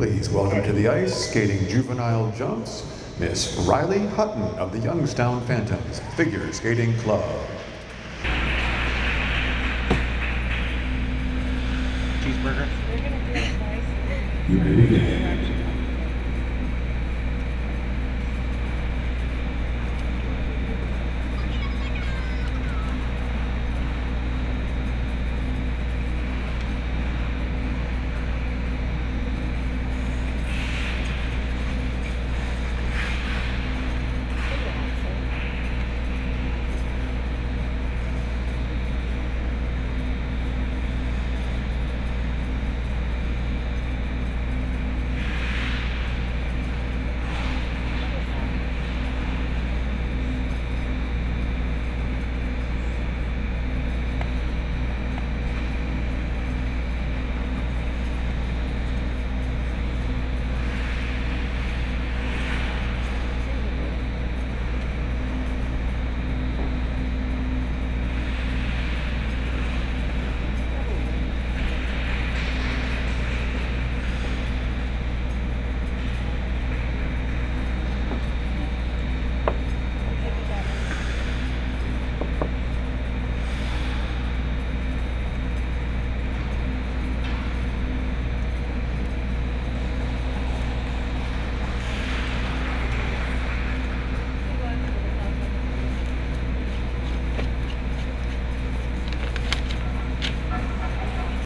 Please welcome to the ice, skating juvenile jumps, Miss Rylee Hutton of the Youngstown Phantoms Figure Skating Club. Cheeseburger. You may begin.